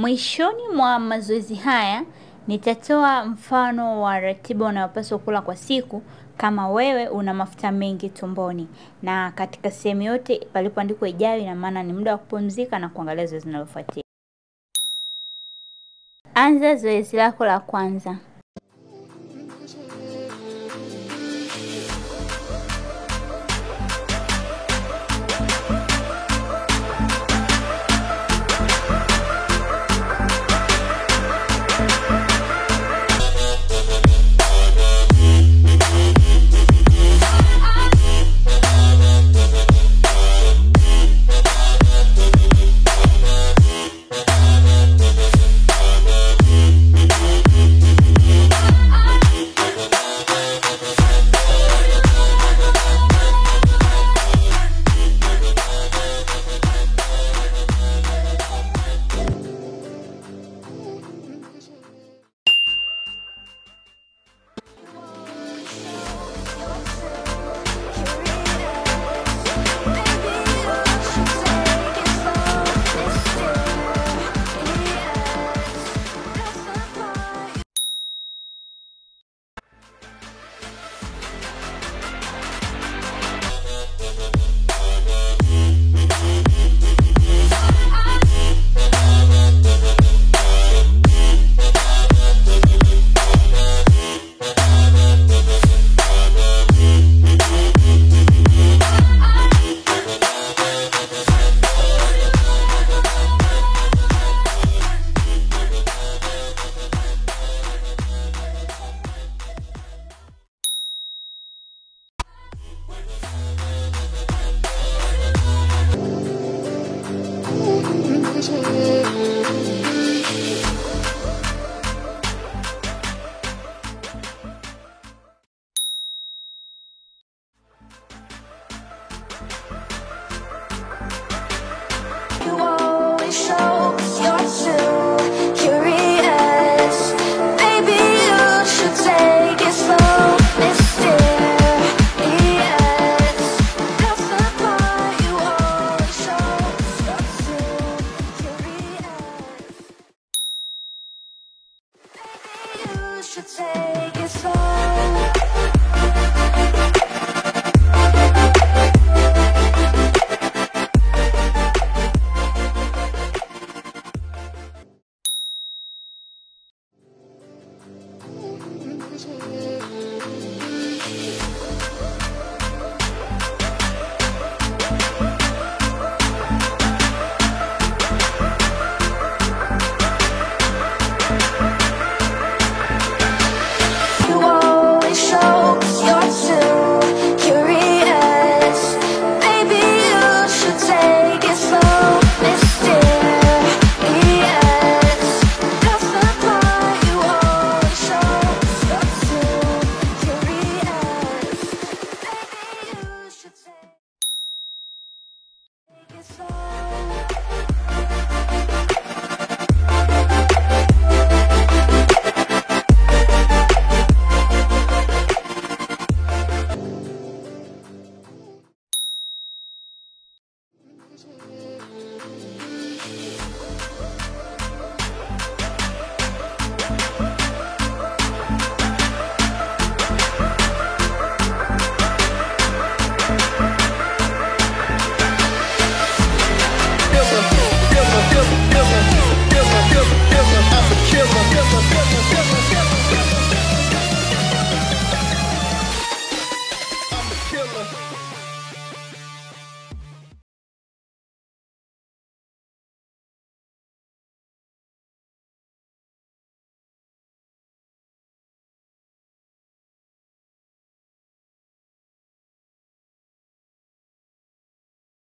Mwishoni mwa mazoezi haya nitatoa mfano wa ratiba unayopaswa kula kwa siku kama wewe una mafuta mengi tumboni, na katika sehemu yote palipoandikwa ijayo, ina maana ni muda wa kupumzika na kuangalia zoezi linalofuatia. Anza zoezi lako la kwanza. changing.